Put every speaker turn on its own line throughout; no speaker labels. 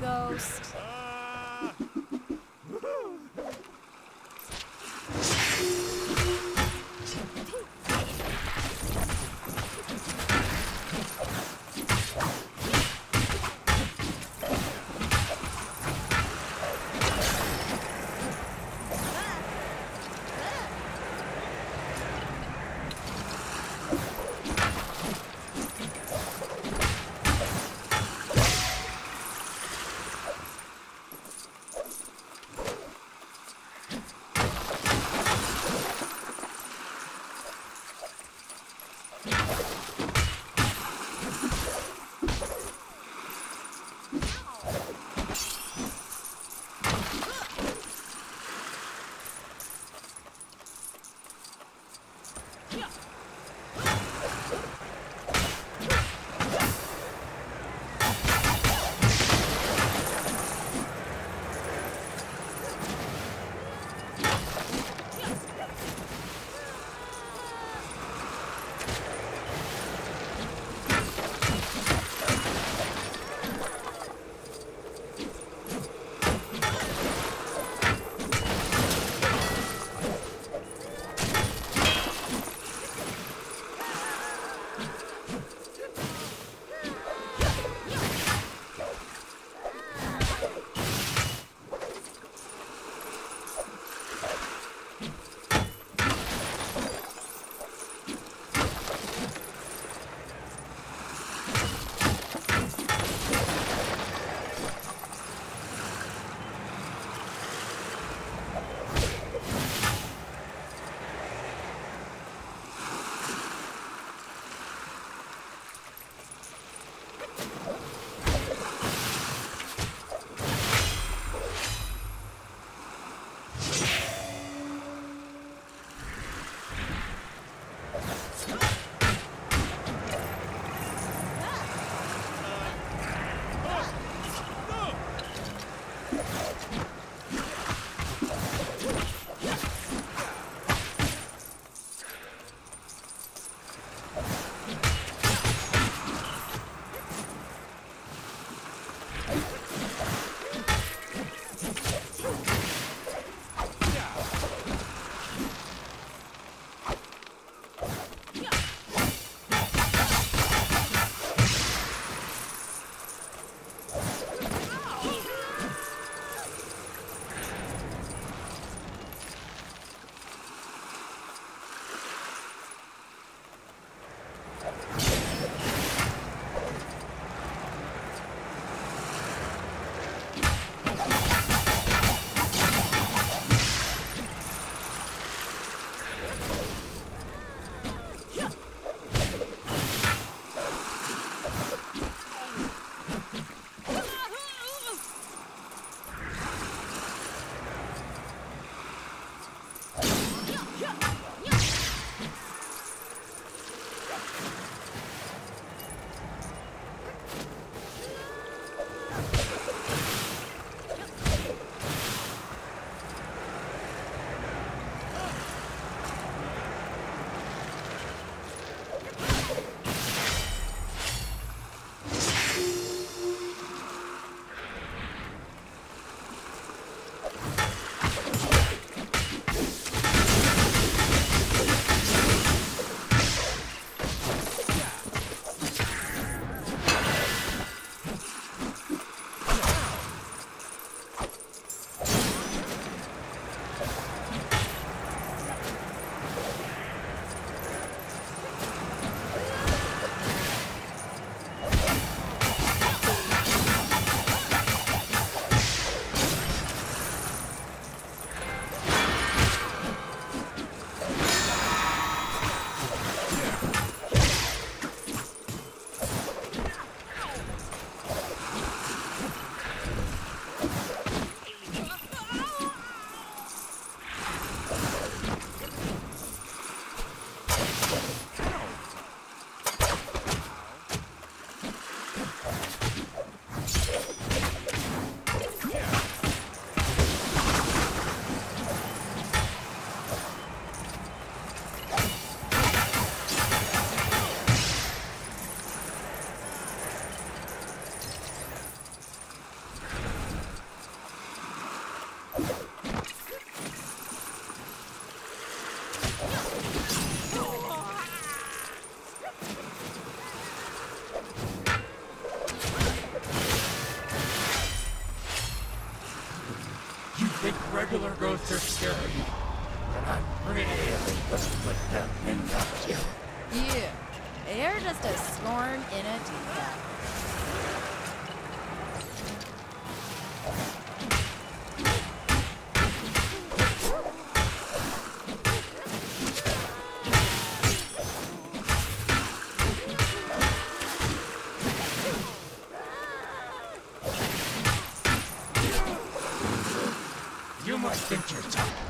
ghost. growth are scary. But I'm really gonna
put them in the
you they're just a scorn in a
deep teacup. You're tough.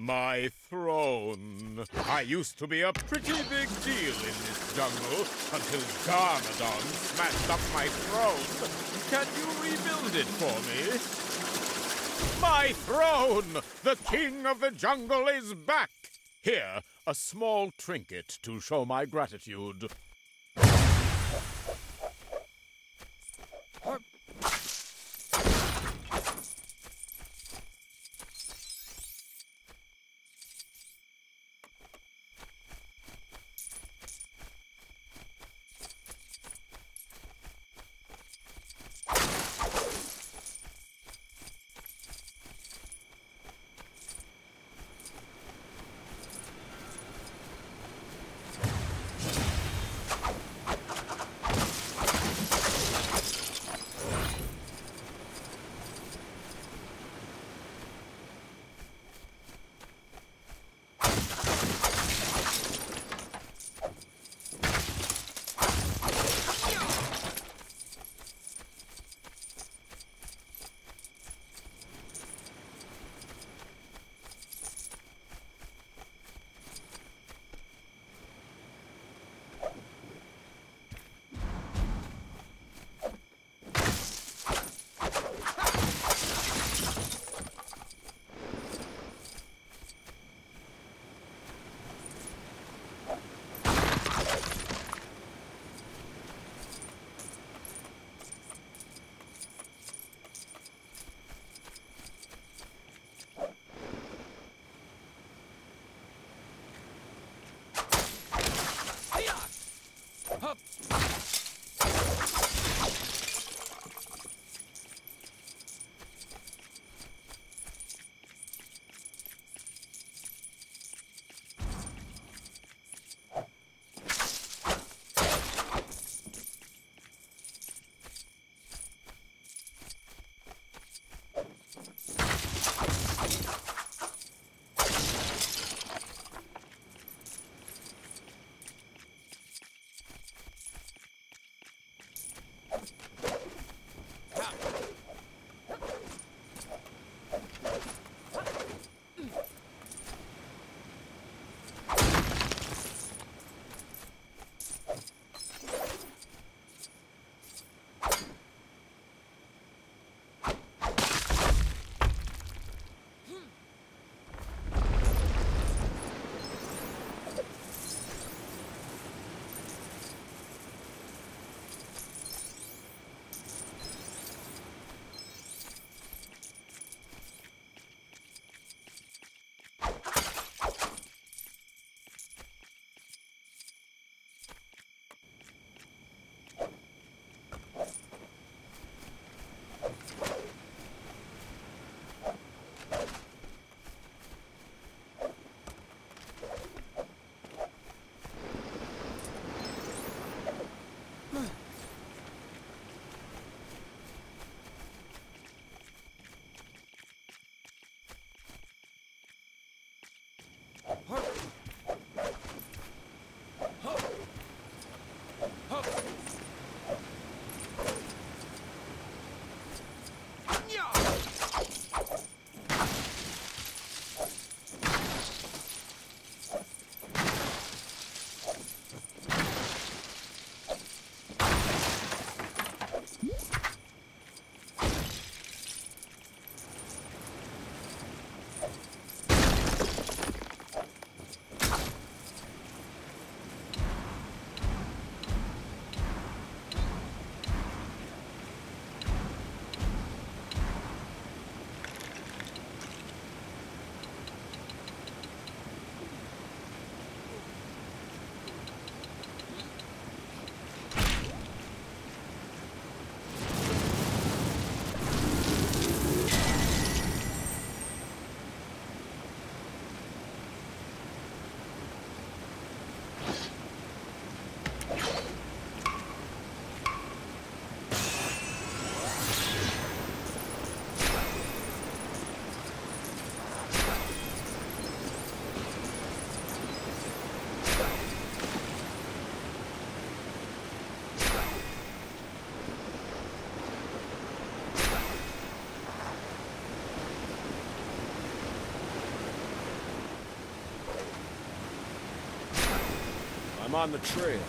My throne. I used to be a pretty big deal in this jungle until Garmadon smashed up my throne. Can you rebuild it for me? My throne! The king of the jungle is back! Here, a small trinket to show my gratitude.
I'm on the trail.